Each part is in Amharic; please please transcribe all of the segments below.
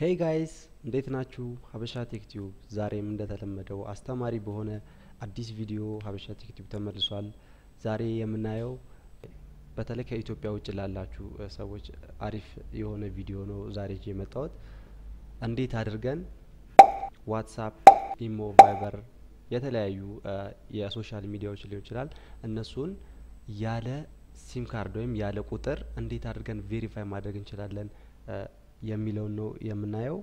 hey guys እንዴት ናችሁ? ሀበሻ ቴክ ቲዩብ ዛሬም እንደተለመደው አስተማሪ በሆነ አዲስ ቪዲዮ ሀበሻ ቴክ ቲዩብ ተመልሷል። ዛሬ የምናየው በተለይ ከኢትዮጵያ ውጭ ላላችሁ ሰዎች አሪፍ የሆነ ቪዲዮ ነው ዛሬ ይዤ የመጣሁት። እንዴት አድርገን ዋትሳፕ፣ ኢሞ፣ ቫይበር የተለያዩ የ social ሚዲያዎች ሊሆን ይችላል እነሱን ያለ ሲም ካርድ ወይም ያለ ቁጥር እንዴት አድርገን verify ማድረግ እንችላለን የሚለውን ነው የምናየው።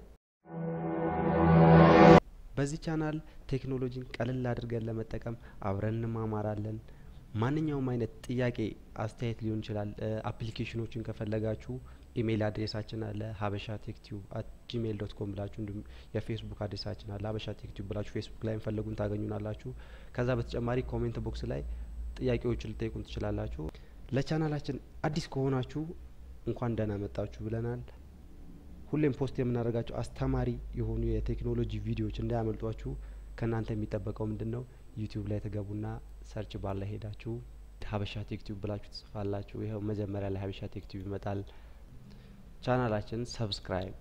በዚህ ቻናል ቴክኖሎጂን ቀለል አድርገን ለመጠቀም አብረን እንማማራለን። ማንኛውም አይነት ጥያቄ፣ አስተያየት ሊሆን ይችላል። application ኦችን ከፈለጋችሁ ኢሜይል address ኣችን አለ ሀበሻ ቴክ ቲዩብ at Gmail dot com ብላችሁ እንዲሁም የፌስቡክ address ኣችን አለ ሀበሻ ቴክ ቲዩብ ብላችሁ ፌስቡክ ላይ ፈልጉን ታገኙናላችሁ። ከዛ በተጨማሪ comment box ላይ ጥያቄዎችን ልትጠይቁን ትችላላችሁ። ለቻናላችን አዲስ ከሆናችሁ እንኳን ደህና መጣችሁ ብለናል። ሁሌም post የምናደርጋቸው አስተማሪ የሆኑ የቴክኖሎጂ ቪዲዮዎች እንዳያመልጧችሁ ከእናንተ የሚጠበቀው ምንድን ነው? ዩቲዩብ ላይ ተገቡና search bar ሄዳችሁ ሀበሻ ቴክ ቲዩብ ብላችሁ ትጽፋላችሁ። ይኸው መጀመሪያ ላይ ሀበሻ ቴክ ቲዩብ ይመጣል። ቻናላችን subscribe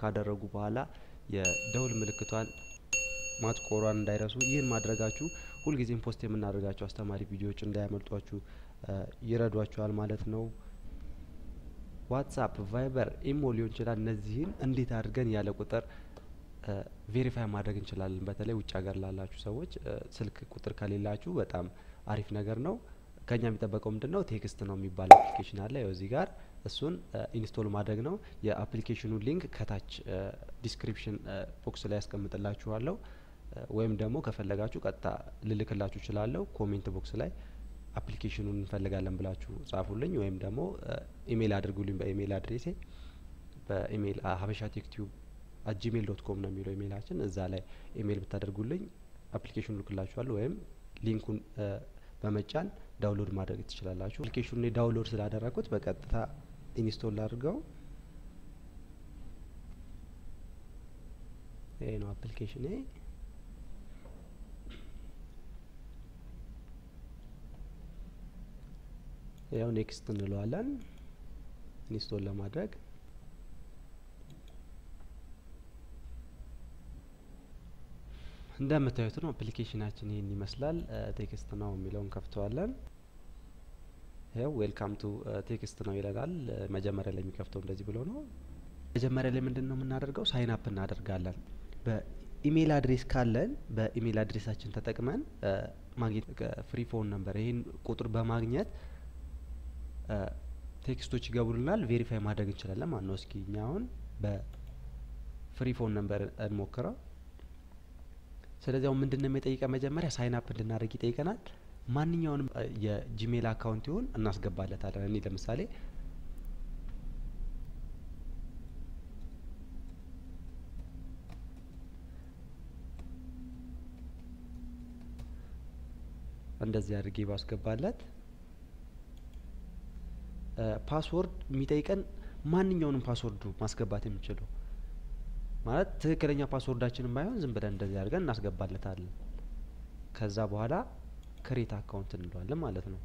ካደረጉ በኋላ የደውል ምልክቷን ማጥቆሯን እንዳይረሱ። ይህን ማድረጋችሁ ሁልጊዜም post የምናደርጋቸው አስተማሪ ቪዲዮዎች እንዳያመልጧችሁ ይረዷችኋል ማለት ነው። ዋትሳፕ፣ ቫይበር፣ ኢሞ ሊሆን ይችላል። እነዚህን እንዴት አድርገን ያለ ቁጥር verify ማድረግ እንችላለን? በተለይ ውጭ ሀገር ላላችሁ ሰዎች ስልክ ቁጥር ከሌላችሁ በጣም አሪፍ ነገር ነው። ከኛ የሚጠበቀው ምንድን ነው? TextNow የሚባል application አለ። እዚህ ጋር እሱን install ማድረግ ነው። የ application ኑ link ከታች description box ላይ ያስቀምጥላችኋለሁ። ወይም ደግሞ ከፈለጋችሁ ቀጥታ ልልክላችሁ እችላለሁ። comment box ላይ application ኑን እንፈልጋለን ብላችሁ ጻፉልኝ፣ ወይም ደግሞ ኢሜይል አድርጉልኝ በኢሜይል address ኤ በኢሜይል ሀበሻ ቴክ ቲዩብ at Gmail dot com ነው የሚለው ኢሜይላችን። እዛ ላይ ኢሜይል ብታደርጉልኝ application ኑ ልክላችኋለሁ፣ ወይም link ኩን በመጫን download ማድረግ ትችላላችሁ። application ኑን download ስላደረጉት በቀጥታ install አድርገው ይሄ ነው application ያው next እንለዋለን install ለማድረግ እንደምታዩት ነው application ኣችን ይህን ይመስላል። TextNow የሚለውን ከፍተዋለን። ይኸው welcome to TextNow ይለናል። መጀመሪያ ላይ የሚከፍተው እንደዚህ ብሎ ነው። መጀመሪያ ላይ ምንድን ነው የምናደርገው? sign up እናደርጋለን። በኢሜይል address ካለን በኢሜይል address ኣችን ተጠቅመን ማግኘት free phone number ይህን ቁጥር በማግኘት text ኦች ይገቡልናል። verify ማድረግ እንችላለን ማለት ነው። እስኪ እኛ አሁን በ free phone number እንሞክረው። አሁን ምንድን ነው የሚጠይቀ መጀመሪያ sign up እንድናደርግ ይጠይቀናል። ማንኛውንም የጂሜል account ይሁን እናስገባለታለን። እኔ ለምሳሌ እንደዚህ አድርጌ ባስገባለት password የሚጠይቀን ማንኛውንም password ኡ ማስገባት የምንችለው ማለት ትክክለኛ password ኣችንን ባይሆን ዝም ብለን እንደዚህ አድርገን እናስገባለታለን። ከዛ በኋላ create account እንለዋለን ማለት ነው።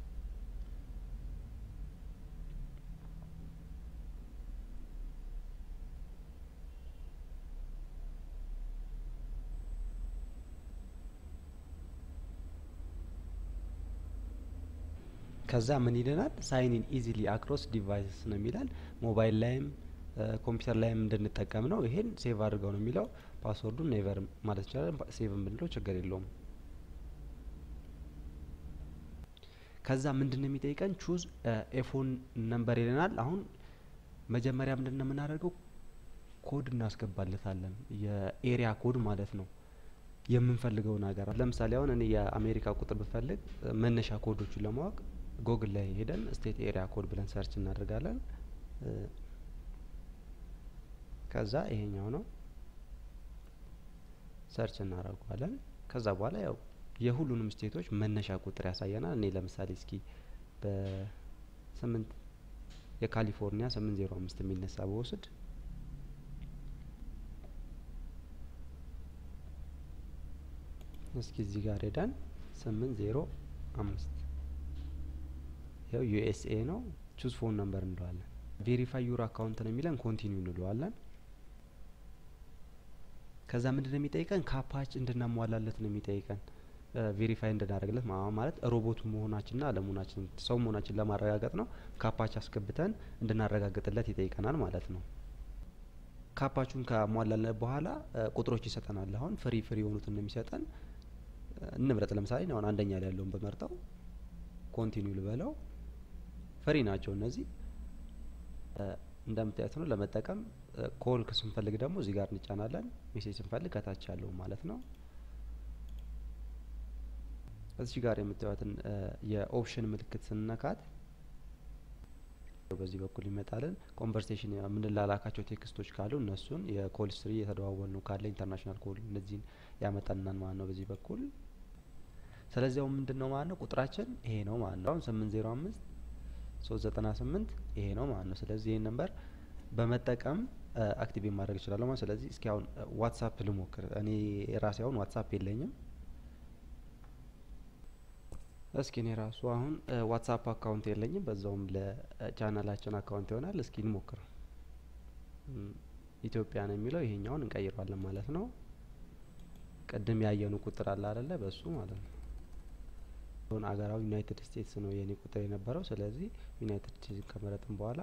ከዛ ምን ይለናል? sign in easily across device ነው የሚለን። ሞባይል ላይም ኮምፒውተር ላይም እንድንጠቀም ነው። ይሄን save አድርገው ነው የሚለው። password ኡን never ማለት ይቻላል። save የምንለው ችግር የለውም። ከዛ ምንድን ነው የሚጠይቀን? choose a phone number ይለናል። አሁን መጀመሪያ ምንድን ነው የምናደርገው? ኮድ እናስገባለታለን። የ area code ማለት ነው። የምንፈልገውን ሀገር ለምሳሌ አሁን እኔ የአሜሪካ ቁጥር ብፈልግ መነሻ ኮዶቹን ለማወቅ ጎግል ላይ ሄደን state area code ብለን search እናደርጋለን። ከዛ ይሄኛው ነው search እናደርገዋለን። ከዛ በኋላ ያው የሁሉንም state ኦች መነሻ ቁጥር ያሳየናል። እኔ ለምሳሌ እስኪ በስምንት የካሊፎርኒያ ስምንት ዜሮ አምስት የሚነሳ ብወስድ እስኪ እዚህ ጋር ሄደን ስምንት ዜሮ አምስት ያው USA ነው choose phone number እንለዋለን። verify your account ነው የሚለን continue እንለዋለን። ከዛ ምንድን ነው የሚጠይቀን captcha እንድናሟላለት ነው የሚጠይቀን verify እንድናደርግለት ማለት ሮቦቱ መሆናችንና አለመሆናችን ሰው መሆናችን ለማረጋገጥ ነው። captcha አስገብተን እንድናረጋግጥለት ይጠይቀናል ማለት ነው። captcha ውን ካሟላለን በኋላ ቁጥሮች ይሰጠናል። አሁን free free የሆኑትን ነው የሚሰጠን። እንምረጥ። ለምሳሌ አሁን አንደኛ ላይ ያለውን በመርጠው continue ልበለው። free ናቸው እነዚህ እንደምታዩት ነው። ለመጠቀም call ስንፈልግ ደግሞ እዚህ ጋር እንጫናለን። message ስንፈልግ ከታች ያለው ማለት ነው። እዚህ ጋር የምታዩትን የ option ምልክት ስንነካት በዚህ በኩል ይመጣልን። conversation የምንላላካቸው text ኦች ካሉ እነሱን የ call history የተደዋወል ነው ካለ international call እነዚህን ያመጣልናል ማለት ነው በዚህ በኩል። አሁን ምንድን ነው ማለት ነው ቁጥራችን ይሄ ነው ማለት ነው። አሁን ስምንት ዜሮ አምስት ሶስት ዘጠና ስምንት ይሄ ነው ማለት ነው። ስለዚህ ይህን number በመጠቀም active ማድረግ እችላለሁ ማለት ስለዚህ እስኪ አሁን ዋትሳፕ ልሞክር። እኔ ራሴ አሁን ዋትሳፕ የለኝም። እስኪ እኔ ራሱ አሁን ዋትሳፕ account የለኝም። በዛውም ለቻናላችን account ይሆናል። እስኪ እንሞክር። ኢትዮጵያ ነው የሚለው ይሄኛውን እንቀይረዋለን ማለት ነው። ቅድም ያየኑ ቁጥር አለ አይደለ? በሱ ማለት ነው። አሁን አገራዊ ዩናይትድ ስቴትስ ነው የኔ ቁጥር የነበረው። ስለዚህ ዩናይትድ ስቴትስ ከመረጥን በኋላ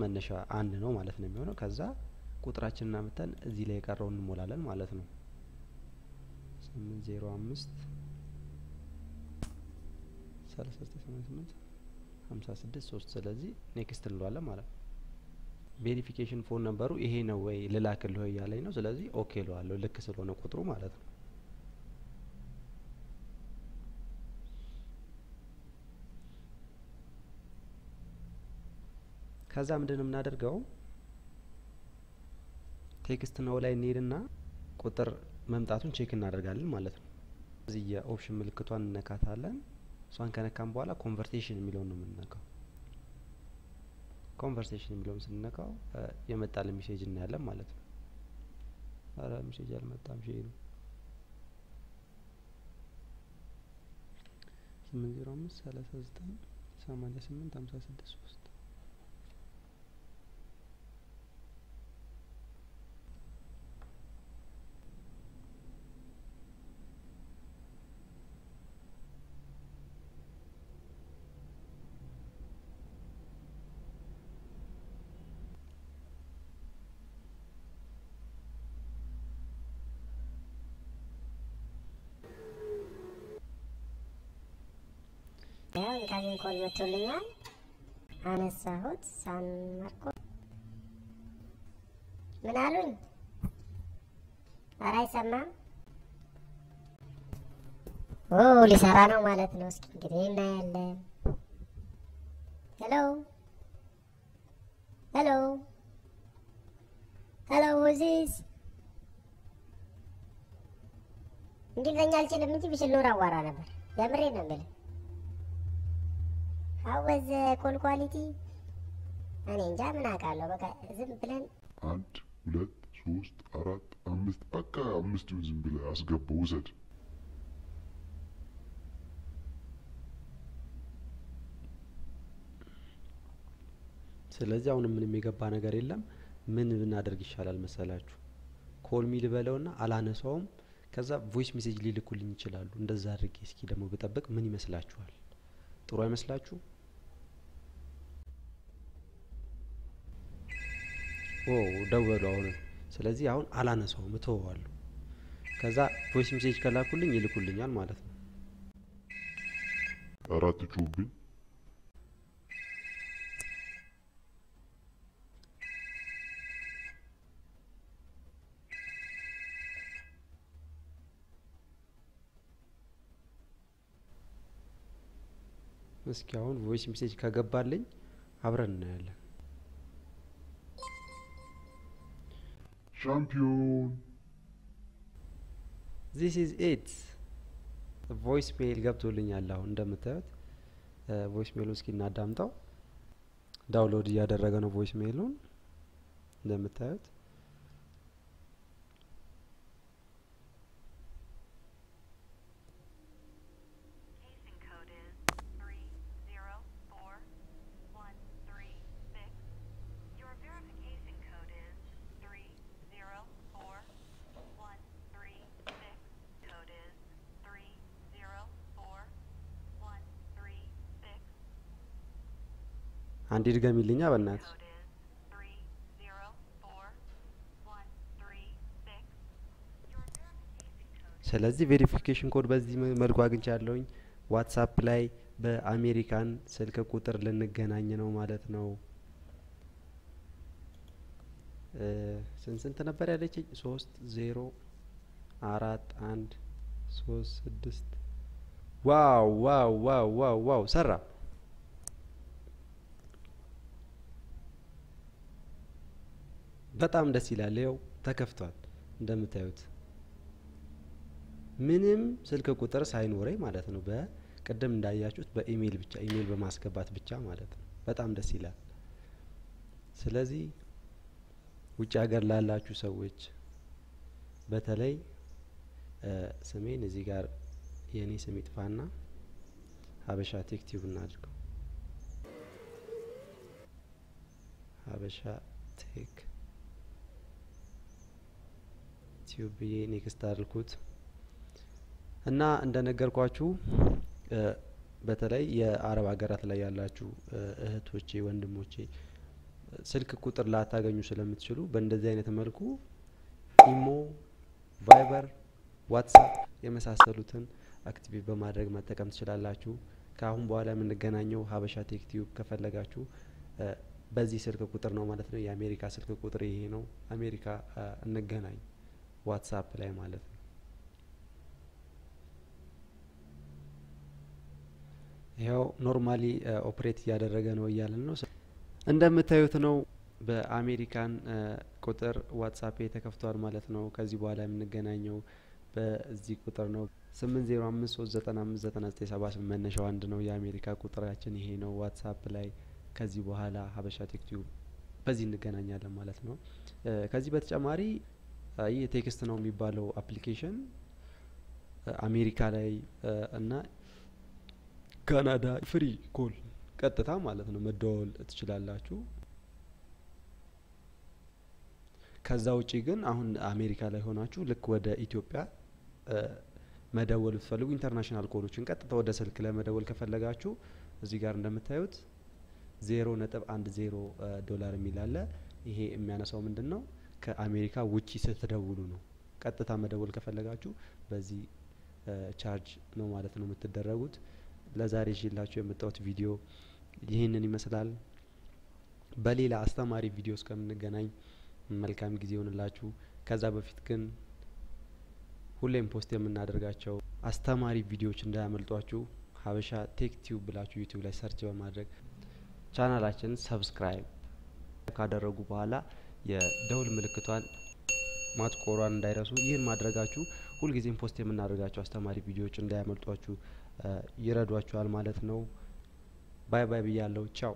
መነሻ አንድ ነው ማለት ነው የሚሆነው። ከዛ ቁጥራችንን አምጥተን እዚህ ላይ የቀረውን እንሞላለን ማለት ነው። ስምንት ዜሮ አምስት ሰላሳ ዘጠኝ ሰማንያ ስምንት ሀምሳ ስድስት ሶስት ስለዚህ next እንለዋለን ማለት ነው። verification phone number ኡ ይሄ ነው ወይ ልላክልህ እያለኝ ነው። ስለዚህ okay እለዋለሁ ልክ ስለሆነ ቁጥሩ ማለት ነው። ከዛ ምንድን የምናደርገው TextNow ላይ እንሄድና ቁጥር መምጣቱን check እናደርጋለን ማለት ነው። እዚህ የ option ምልክቷን እነካታለን። እሷን ከነካም በኋላ conversation የሚለውን ነው የምንነካው። conversation የሚለውን ስንነካው የመጣልን message እናያለን ማለት ነው። አረ message አልመጣም። ይሄ ነው ስምንት ዜሮ አምስት ሰላሳ ዘጠኝ ሰማኒያ ስምንት ሀምሳ ስድስት ሶስት incoming call መጥቶልኛል። አነሳሁት። ሳን ማርኮ ምን አሉኝ? ኧረ አይሰማም። ኦ ሊሰራ ነው ማለት ነው። እስኪ እንግዲህ እናያለን። hello hello hello who's this እንግሊዝኛ አልችልም እንጂ ብችል ኖሮ አዋራ ነበር። የምሬ ነው የምልህ። how was call quality እኔ እንጃ ምን አውቃለሁ። በቃ ዝም ብለን አንድ ሁለት ሶስት አራት አምስት በቃ አምስቱን ዝም ብለህ አስገባው ውሰድ። ስለዚህ አሁን ምንም የገባ ነገር የለም። ምን ብናደርግ ይሻላል መሰላችሁ? call me ልበለውና አላነሳውም። ከዛ voice message ሊልኩልኝ ይችላሉ። እንደዛ አድርጌ እስኪ ደግሞ ብጠብቅ ምን ይመስላችኋል? ጥሩ አይመስላችሁ? ደወሉ አሁንም። ስለዚህ አሁን አላነሳውም፣ እተወዋለሁ። ከዛ voice message ከላኩልኝ ይልኩልኛል ማለት ነው። አራት ጮኸብኝ እስኪ አሁን voice message ከገባልኝ አብረን እናያለን። champion this is it voice mail ገብቶልኛል። አሁን እንደምታዩት voice mail ኡን እስኪ እናዳምጠው። download እያደረገ ነው voice mail ኡን እንደምታዩት Your verification code ስለዚህ verification code በዚህ መልኩ አግኝቻለሁኝ። ዋትሳፕ ላይ በአሜሪካን ስልክ ቁጥር ልንገናኝ ነው ማለት ነው። ስንት ስንት ነበር ያለችኝ? ሶስት ዜሮ አራት አንድ ሶስት ስድስት wow wow wow wow wow ሰራ። በጣም ደስ ይላል። ይኸው ተከፍቷል እንደምታዩት ምንም ስልክ ቁጥር ሳይኖረኝ ማለት ነው። በቅድም እንዳያችሁት በኢሜይል ብቻ ኢሜይል በማስገባት ብቻ ማለት ነው። በጣም ደስ ይላል። ስለዚህ ውጭ ሀገር ላላችሁ ሰዎች በተለይ ስሜን እዚህ ጋር የእኔ ስም ይጥፋና ሀበሻ ቴክ ቲዩብ እናድርገው። ሀበሻ ቴክ ቲዩብ ብዬ next አደረግኩት እና እንደነገርኳችሁ በተለይ የአረብ ሀገራት ላይ ያላችሁ እህቶቼ ወንድሞቼ ስልክ ቁጥር ላታገኙ ስለምትችሉ በእንደዚህ አይነት መልኩ ኢሞ፣ ቫይበር፣ ዋትሳፕ የመሳሰሉትን activate በማድረግ መጠቀም ትችላላችሁ። ከአሁን በኋላ የምንገናኘው ሀበሻ ቴክ ቲዩብ ከፈለጋችሁ በዚህ ስልክ ቁጥር ነው ማለት ነው። የአሜሪካ ስልክ ቁጥር ይሄ ነው። አሜሪካ እንገናኝ ዋትሳፕ ላይ ማለት ነው። ይኸው normally operate እያደረገ ነው እያለን ነው። እንደምታዩት ነው በአሜሪካን ቁጥር ዋትሳፕ ተከፍቷል ማለት ነው። ከዚህ በኋላ የምንገናኘው በዚህ ቁጥር ነው። ስምንት ዜሮ አምስት ሶስት ዘጠና አምስት ዘጠና ዘጠኝ ሰባ ስምንት መነሻው አንድ ነው። የአሜሪካ ቁጥራችን ይሄ ነው። ዋትሳፕ ላይ ከዚህ በኋላ ሀበሻ ቴክ በዚህ እንገናኛለን ማለት ነው። ከዚህ በተጨማሪ ይህ TextNow የሚባለው application አሜሪካ ላይ እና ካናዳ free call ቀጥታ ማለት ነው መደዋወል ትችላላችሁ። ከዛ ውጪ ግን አሁን አሜሪካ ላይ ሆናችሁ ልክ ወደ ኢትዮጵያ መደወል ብትፈልጉ international call ኦችን ቀጥታ ወደ ስልክ ለመደወል ከፈለጋችሁ እዚህ ጋር እንደምታዩት ዜሮ ነጥብ አንድ ዜሮ ዶላር የሚል አለ። ይሄ የሚያነሳው ምንድን ነው? ከአሜሪካ ውጪ ስትደውሉ ነው። ቀጥታ መደወል ከፈለጋችሁ በዚህ ቻርጅ ነው ማለት ነው የምትደረጉት። ለዛሬ ይዤላችሁ የመጣሁት ቪዲዮ ይህንን ይመስላል። በሌላ አስተማሪ ቪዲዮ እስከምንገናኝ መልካም ጊዜ ይሆንላችሁ። ከዛ በፊት ግን ሁሌም post የምናደርጋቸው አስተማሪ ቪዲዮዎች እንዳያመልጧችሁ ሀበሻ ቴክ ቲዩብ ብላችሁ ዩቲዩብ ላይ search በማድረግ ቻናላችንን subscribe ካደረጉ በኋላ የደውል ምልክቷን ማጥቆሯን እንዳይረሱ። ይህን ማድረጋችሁ ሁልጊዜም post የምናደርጋቸው አስተማሪ ቪዲዮዎች እንዳያመልጧችሁ ይረዷችኋል ማለት ነው። bye bye ብያለሁ። ቻው